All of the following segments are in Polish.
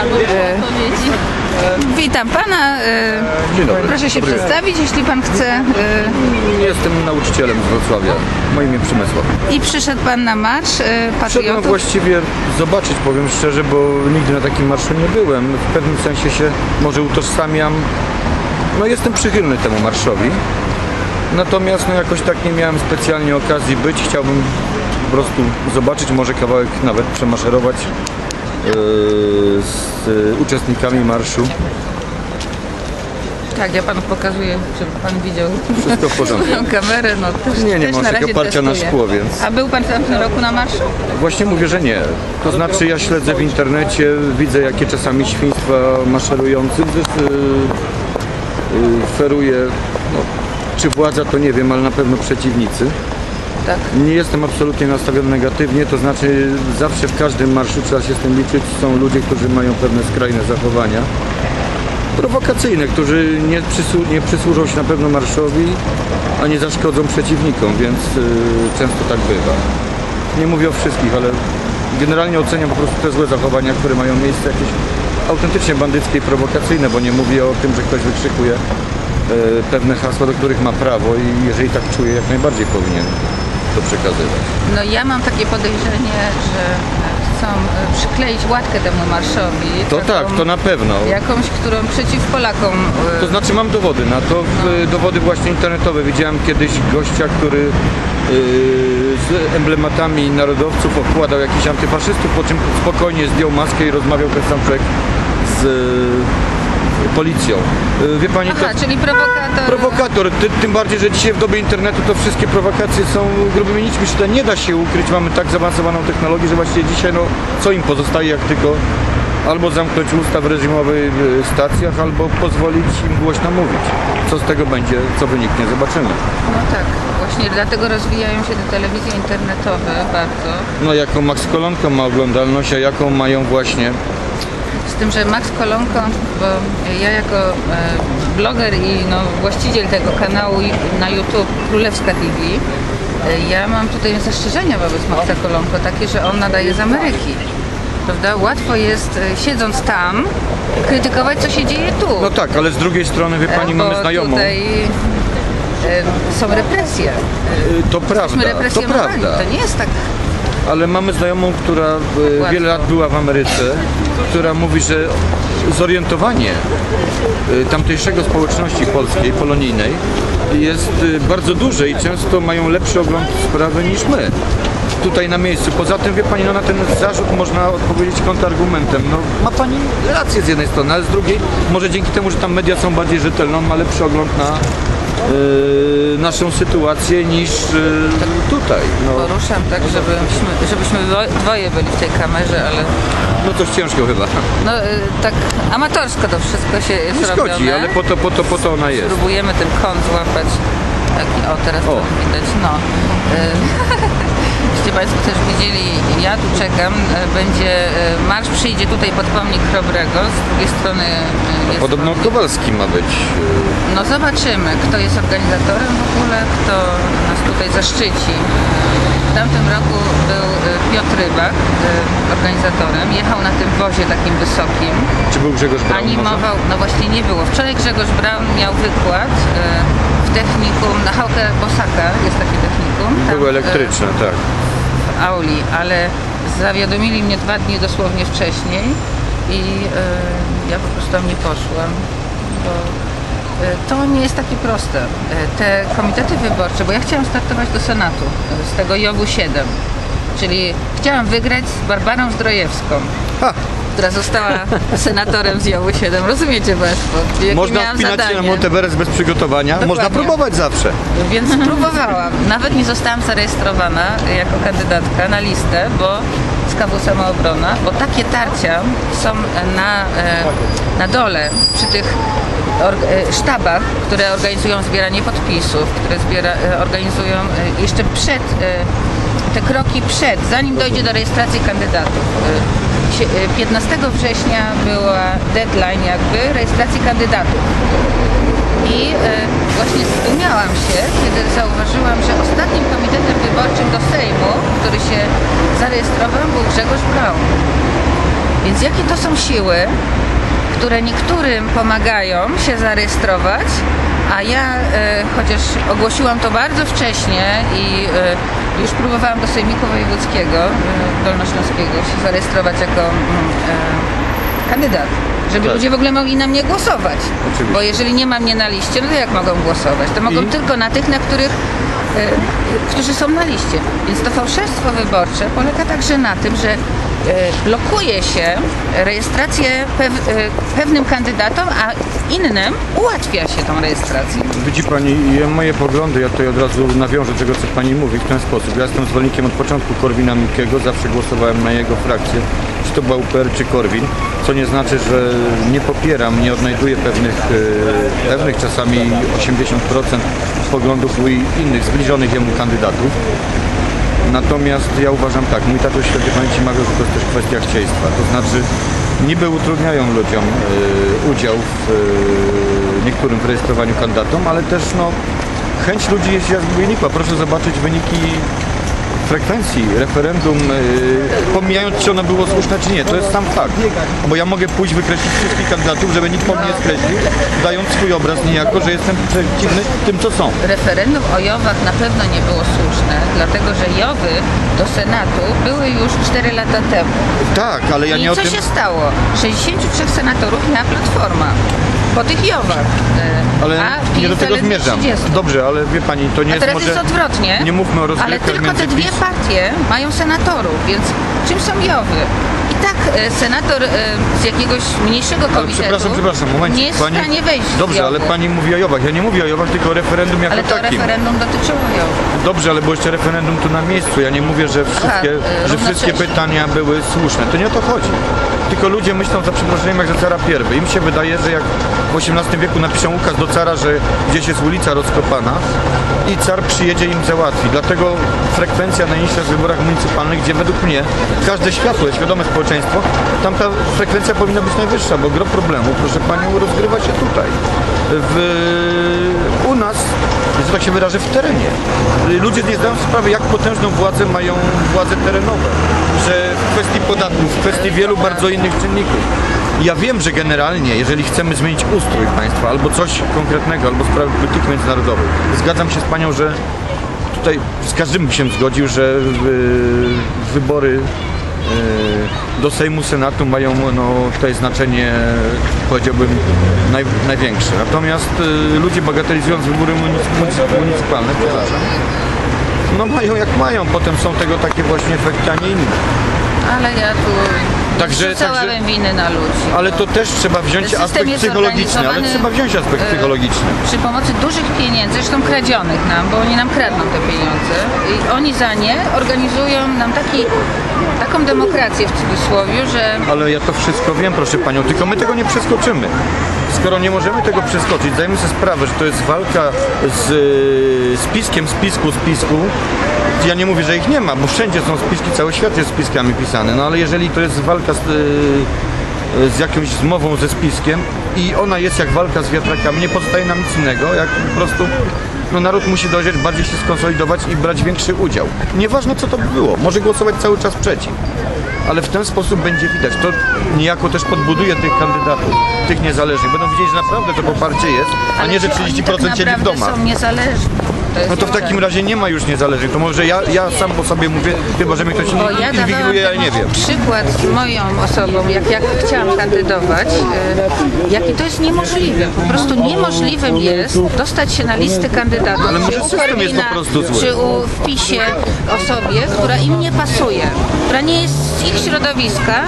E, witam pana. E, Dzień dobry. proszę się Dobry. przedstawić, jeśli pan chce. E, Jestem nauczycielem z Wrocławia. Moje imię Przemysław. I przyszedł pan na marsz e, Przyszedłem patriotów. właściwie zobaczyć, powiem szczerze, bo nigdy na takim marszu nie byłem. W pewnym sensie się może utożsamiam. No jestem przychylny temu marszowi. Natomiast no jakoś tak nie miałem specjalnie okazji być. Chciałbym po prostu zobaczyć, może kawałek nawet przemaszerować z uczestnikami marszu. Tak, ja panu pokazuję, żeby pan widział Wszystko w porządku. kamerę. No, też, Nie, nie też mam na takiego razie oparcia na testuję. szkło, więc- A był pan w tamtym roku na marszu? Właśnie mówię, że nie. To znaczy ja śledzę w internecie, widzę jakie czasami świństwa maszerujących yy, yy, feruje, no, czy władza to nie wiem, ale na pewno przeciwnicy. Tak. Nie jestem absolutnie nastawiony negatywnie, to znaczy zawsze w każdym marszu trzeba się z tym liczyć. Są ludzie, którzy mają pewne skrajne zachowania. Prowokacyjne, którzy nie, przysłu- nie przysłużą się na pewno marszowi, a nie zaszkodzą przeciwnikom, więc yy, często tak bywa. Nie mówię o wszystkich, ale generalnie oceniam po prostu te złe zachowania, które mają miejsce jakieś autentycznie bandyckie i prowokacyjne, bo nie mówię o tym, że ktoś wykrzykuje e, pewne hasła, do których ma prawo i jeżeli tak czuje, jak najbardziej powinien to przekazywać. No ja mam takie podejrzenie, że chcą e, przykleić łatkę temu marszowi. To taką- tak, to na pewno. Jakąś, którą przeciw Polakom. e, To znaczy mam dowody na to, w- dowody właśnie internetowe. Widziałem kiedyś gościa, który z emblematami narodowców okładał jakichś antyfaszystów, po czym spokojnie zdjął maskę i rozmawiał ten sam człowiek z policją. Yy, wie pani, Aha, to czyli prowokator. prowokator, ty, tym bardziej, że dzisiaj w dobie internetu to wszystkie prowokacje są grubymi nićmi, że nie da się ukryć, mamy tak zaawansowaną technologię, że właściwie dzisiaj no co im pozostaje jak tylko albo zamknąć usta w reżimowych y, stacjach, albo pozwolić im głośno mówić. Co z tego będzie, co wyniknie, zobaczymy. No tak, właśnie dlatego rozwijają się te telewizje internetowe bardzo. No jaką Max Kolonko ma oglądalność, a jaką mają właśnie Z tym, że Max Kolonko, bo ja jako e, bloger i no, właściciel tego kanału na YouTube Królewska TV, e, ja mam tutaj zastrzeżenia wobec Maxa Kolonko, takie, że on nadaje z Ameryki. Prawda? Łatwo jest, e, siedząc tam, krytykować, co się dzieje tu. No tak, ale z drugiej strony, wie pani, bo mamy znajomą. Tutaj są represje. To prawda, to prawda. To nie jest tak. Ale mamy znajomą, która e, Łatwo. wiele lat była w Ameryce, która mówi, że zorientowanie e, tamtejszego społeczności polskiej, polonijnej jest e, bardzo duże i często mają lepszy ogląd sprawy niż my tutaj na miejscu. Poza tym, wie Pani, no na ten zarzut można odpowiedzieć kontrargumentem. No, ma Pani rację z jednej strony, ale z drugiej, może dzięki temu, że tam media są bardziej rzetelne, on ma lepszy ogląd na naszą sytuację niż e, tutaj. No, Poruszam tak, żebyśmy, żebyśmy dwo- dwoje byli w tej kamerze, ale no coś ciężko chyba. no, y, tak amatorsko to wszystko się jest Nie szkodzi, robione. ale po to, po to, po to ona jest. Próbujemy ten kąt złapać. Taki, o, teraz O. to widać, no. Jeśli Państwo też widzieli, ja tu czekam, y, będzie, y, marsz przyjdzie tutaj pod pomnik Chrobrego, z drugiej strony y, jest... Podobno Kowalski ma być. e, No zobaczymy, kto jest organizatorem w ogóle, kto nas tutaj zaszczyci. W tamtym roku był Piotr Rybak organizatorem. Jechał na tym wozie takim wysokim. Czy był Grzegorz Braun? może? Animował, no właśnie nie było. Wczoraj Grzegorz Braun miał wykład w technikum, na Hałkę Bosaka jest takie technikum. tam, Były elektryczne, tak. Auli, ale zawiadomili mnie dwa dni dosłownie wcześniej i y, ja po prostu tam nie poszłam, bo y, to nie jest takie proste. Y, te komitety wyborcze, bo ja chciałam startować do Senatu z tego JOW 7, czyli chciałam wygrać z Barbarą Zdrojewską. Ha! Która została senatorem z JOW 7. Rozumiecie Państwo? Jakie Można miałam wpinać się na zadanie? Monteveres bez przygotowania. Dokładnie. Można próbować zawsze. Więc próbowałam. Nawet nie zostałam zarejestrowana jako kandydatka na listę, bo z KW Samoobrona, bo takie tarcia są na, e, na dole przy tych e, sztabach, które organizują zbieranie podpisów, które zbiera, e, organizują jeszcze przed te kroki przed, zanim dojdzie do rejestracji kandydatów. E, sie- e, 15 września była deadline jakby rejestracji kandydatów. I e, właśnie zdumiałam się, kiedy zauważyłam, że ostatnim komitetem wyborczym do Sejmu, który się zarejestrował, był Grzegorz Braun. Więc jakie to są siły, które niektórym pomagają się zarejestrować, a ja e, chociaż ogłosiłam to bardzo wcześnie i e, już próbowałam do Sejmiku Wojewódzkiego e, Dolnośląskiego się zarejestrować jako mm, kandydat, żeby Tak. ludzie w ogóle mogli na mnie głosować. Oczywiście. Bo jeżeli nie ma mnie na liście, no to jak mogą głosować? To mogą I? tylko na tych, na których którzy są na liście. Więc to fałszerstwo wyborcze polega także na tym, że e, blokuje się rejestrację e, pewnym kandydatom, a innym ułatwia się tą rejestrację. Widzi Pani, moje poglądy, ja tutaj od razu nawiążę tego, co Pani mówi w ten sposób. Ja jestem zwolennikiem od początku Korwina Mikkego, zawsze głosowałem na jego frakcję, czy to była UPR, czy Korwin, co nie znaczy, że nie popieram, nie odnajduję pewnych, e, pewnych czasami 80% poglądów u innych zbliżonych jemu kandydatów. Natomiast ja uważam tak, mój tatuś świętej pamięci mawiał, że to jest też kwestia chcieństwa. To znaczy niby utrudniają ludziom e, udział w e, niektórym w rejestrowaniu kandydatom, ale też no, chęć ludzi jest jak wynikła. Proszę zobaczyć wyniki frekwencji referendum, e, pomijając czy ono było słuszne czy nie, to jest sam fakt. Bo ja mogę pójść wykreślić wszystkich kandydatów, żeby nikt po mnie nie skreślił, dając swój obraz niejako, że jestem przeciwny tym, co są. Referendum o Jowach na pewno nie było słuszne, dlatego że Jowy do Senatu były już 4 lata temu. Tak, ale ja I nie o co tym... się stało? 63 senatorów miała Platforma po tych Jowach. e, Ale a nie do tego zmierzam. 30. Dobrze, ale wie pani, to nie A jest teraz może... jest odwrotnie. Nie mówmy o Ale rozgrywkach tylko te dwie. Partie mają senatorów, więc czym są Jowy? Tak e, senator e, z jakiegoś mniejszego Ale komitetu przepraszam, przepraszam, momencik. nie jest pani... w stanie wejść Dobrze, ale pani mówi o Jowach. Ja nie mówię o Jowach, tylko o referendum jako Ale to takim. referendum dotyczyło Jowy. Dobrze, ale było jeszcze referendum tu na miejscu. Ja nie mówię, że wszystkie, e, że wszystkie pytania były słuszne. To nie o to chodzi. Tylko ludzie myślą za przeproszeniem jak za cara pierwy. Im się wydaje, że jak w XVIII wieku napiszą ukaz do cara, że gdzieś jest ulica rozkopana i car przyjedzie im załatwi. Dlatego frekwencja najniższa w wyborach municypalnych, gdzie według mnie każde światło, świadome społeczeństwo, tam ta frekwencja powinna być najwyższa, bo gro problemu, proszę Panią, rozgrywa się tutaj. W, u nas, że tak się wyrażę, w terenie. Ludzie nie zdają sprawy, jak potężną władzę mają władze terenowe. Że w kwestii podatków, w kwestii wielu bardzo innych czynników. Ja wiem, że generalnie, jeżeli chcemy zmienić ustrój państwa, albo coś konkretnego, albo sprawy polityki międzynarodowej, zgadzam się z Panią, że tutaj z każdym się zgodził, że y, wybory do Sejmu, Senatu mają no, tutaj znaczenie, powiedziałbym, naj, największe. Natomiast y, ludzie bagatelizując wybory munic- munic- municypalne, przepraszam, no mają jak mają, potem są tego takie właśnie efekty, a nie inne. Ale ja tu Także- rzucałabym także- winy na ludzi. Ale to też trzeba wziąć aspekt psychologiczny, ale trzeba wziąć aspekt e, psychologiczny. Przy pomocy dużych pieniędzy, zresztą kradzionych nam, bo oni nam kradną te pieniądze i oni za nie organizują nam taki, taką demokrację w cudzysłowie, że Ale ja to wszystko wiem, proszę panią, tylko my tego nie przeskoczymy. Skoro nie możemy tego przeskoczyć, zdajemy sobie sprawę, że to jest walka z spiskiem spisku spisku. Ja nie mówię, że ich nie ma, bo wszędzie są spiski, cały świat jest spiskami pisany, no ale jeżeli to jest walka z, z jakąś zmową ze spiskiem i ona jest jak walka z wiatrakami, nie pozostaje nam nic innego, jak po prostu no, naród musi dojrzeć, bardziej się skonsolidować i brać większy udział. Nieważne co to by było, może głosować cały czas przeciw ale w ten sposób będzie widać. To niejako też podbuduje tych kandydatów, tych niezależnych. Będą widzieć, że naprawdę to poparcie jest, a nie, że czy oni 30% tak siedzi w naprawdę domach. są niezależni. No to w takim razie nie ma już niezależnych. To może ja, ja sam po sobie mówię, chyba że mnie ktoś Bo ja inwigiluje, ja nie wiem. przykład moją osobą, jak, jak chciałam kandydować, e, jakie to jest niemożliwe. Po prostu niemożliwym jest dostać się na listy kandydatów. Ale może system jest po prostu zły. Czy u wpisie osobie, która im nie pasuje, która nie jest z ich środowiska.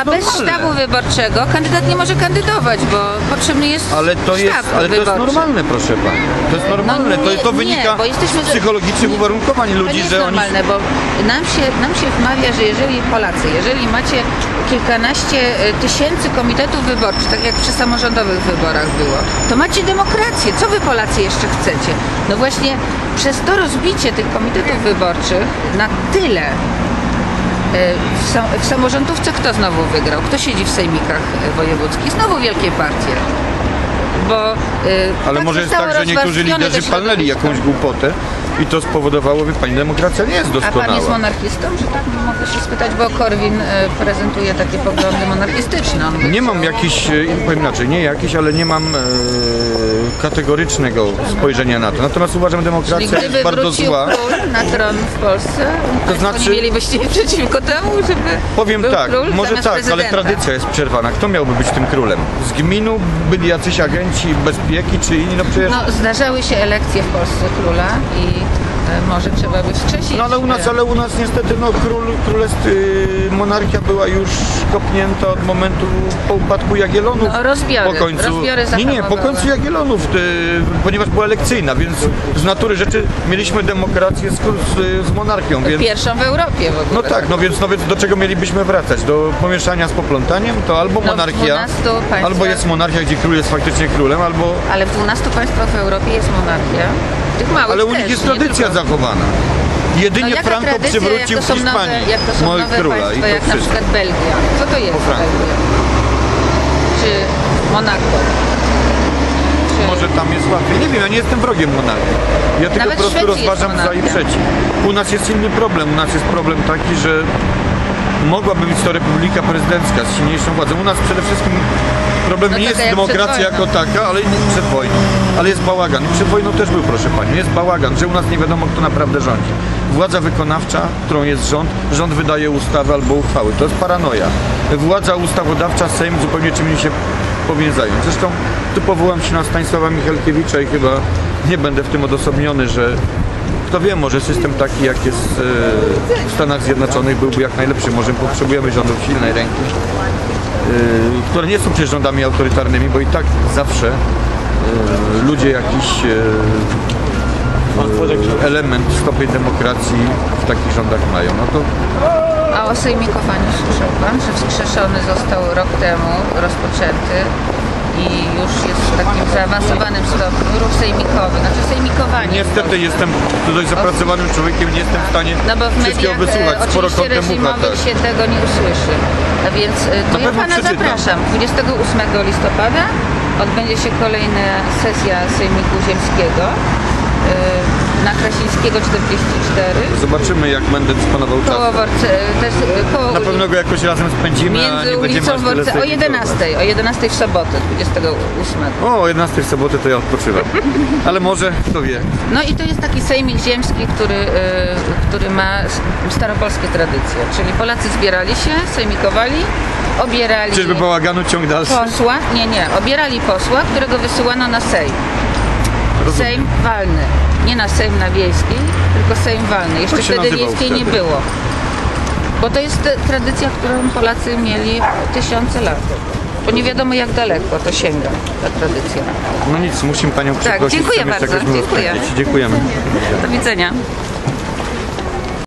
A bez normalne. sztabu wyborczego kandydat nie może kandydować, bo potrzebny jest Ale to sztab jest, ale to jest wyborczy. normalne, proszę pani. To jest normalne. No to, nie, to nie, wynika bo jesteśmy- z psychologicznych nie, uwarunkowań To ludzi, nie jest że oni normalne, bo nam się, nam się wmawia, że jeżeli Polacy, jeżeli macie kilkanaście e, tysięcy komitetów wyborczych, tak jak przy samorządowych wyborach było, to macie demokrację. Co wy Polacy jeszcze chcecie? No właśnie przez to rozbicie tych komitetów wyborczych na tyle w, sam, w samorządówce kto znowu wygrał? Kto siedzi w sejmikach e, wojewódzkich? Znowu wielkie partie. Bo, e, Ale tak może jest tak, że niektórzy liderzy palnęli jakąś głupotę I to spowodowało, wie pani, demokracja nie jest A pan jest doskonała. monarchistą, że tak mogę się spytać, bo Korwin e, prezentuje takie poglądy monarchistyczne. On Nie mam jakiś, e, powiem inaczej, nie jakiś, ale nie mam e, kategorycznego spojrzenia na to. Natomiast uważam, że demokracja jest bardzo zła. król na tron w Polsce, to znaczy- nie mielibyście przeciwko temu, żeby Powiem tak, król może tak, ale prezydenta? tradycja jest przerwana. Kto miałby być tym królem? Z gminu byli jacyś agenci bezpieki czy inni? No przecież... No, zdarzały się elekcje w Polsce króla i może trzeba by wskrzesić. No ale u nas, e, ale u nas niestety no król, królestw, y, monarchia była już kopnięta od momentu po upadku Jagiellonów. No, rozbiory, po końcu, rozbiory Nie, nie, po końcu Jagiellonów, y, ponieważ była elekcyjna, więc z natury rzeczy mieliśmy demokrację z, z, z monarchią, więc... Pierwszą w Europie w ogóle. No tak, no więc, no więc do czego mielibyśmy wracać? Do pomieszania z poplątaniem? To albo No, monarchia, 12 państwach- albo jest monarchia, gdzie król jest faktycznie królem, albo... Ale w 12 państwach w Europie jest monarchia. Tych małych Ale u też, nich jest nie tradycja tylko. zachowana. Jedynie jaka Franco tradycja, przywrócił jak to są Hiszpanii nowe, jak to są nowe króla i państwa, to jak na wszystko. przykład Belgia. Co to jest Franco. Belgia? Czy Monako? Czy... Może tam jest łatwiej. Nie wiem, ja nie jestem wrogiem monarchii. Ja tylko Nawet po prostu Szwecji jest rozważam za i monarchia. przeciw. U nas jest inny problem. U nas jest problem taki, że mogłaby być to republika prezydencka z silniejszą władzą. U nas przede wszystkim problem No nie taka jest demokracja jako taka, ale przed wojną. Ale jest bałagan. I przed wojną też był, proszę Pani. Jest bałagan, że u nas nie wiadomo, kto naprawdę rządzi. Władza wykonawcza, którą jest rząd, rząd wydaje ustawy albo uchwały. To jest paranoja. Władza ustawodawcza, Sejm zupełnie czym innym się powinien zająć. Zresztą tu powołam się na Stanisława Michalkiewicza i chyba nie będę w tym odosobniony, że kto wie, może system taki jak jest e, w Stanach Zjednoczonych byłby jak najlepszy. Może potrzebujemy rządów silnej ręki, które nie są przecież rządami autorytarnymi, bo i tak zawsze e, ludzie jakiś e, element, stopień demokracji w takich rządach mają. No to A o sejmikowaniu słyszał Pan, że wskrzeszony został rok temu, rozpoczęty i już jest w takim zaawansowanym stopniu ruch sejmikowy, znaczy sejmikowanie. niestety jestem dość zapracowanym człowiekiem, nie jestem w stanie No bo w wszystkiego mediach wysłuchać. e, Sporo oczywiście kątem ucha, reżimowych tak. się tego nie usłyszy. A więc e, to Na ja pewno Pana przeczytam. zapraszam. 28 listopada odbędzie się kolejna sesja Sejmiku Ziemskiego e, na Krasińskiego 44. Zobaczymy, jak będę dysponował Koło czasem. Worce, też e, koło Na pewno go jakoś razem spędzimy, a nie Między będziemy ulicą aż tyle Worce o sejmikować. 11, o 11 w sobotę, 28. O, o 11 w sobotę to ja odpoczywam. Ale może, kto wie. No i to jest taki sejmik ziemski, który, y, który ma s- staropolskie tradycje. Czyli Polacy zbierali się, sejmikowali, obierali Czyżby bałaganu ciąg dalszy? posła, nie, nie, obierali posła, którego wysyłano na Sejm. Rozumiem. Sejm walny. Nie na Sejm na wiejskiej, tylko Sejm walny. Jeszcze się wtedy wiejskiej nie było. Bo to jest tradycja, którą Polacy mieli tysiące lat. Bo nie wiadomo jak daleko to sięga, ta tradycja. No nic, musimy Panią przeprosić. dziękuję chcemy jeszcze bardzo, dziękuję. Dziękujemy. Do widzenia.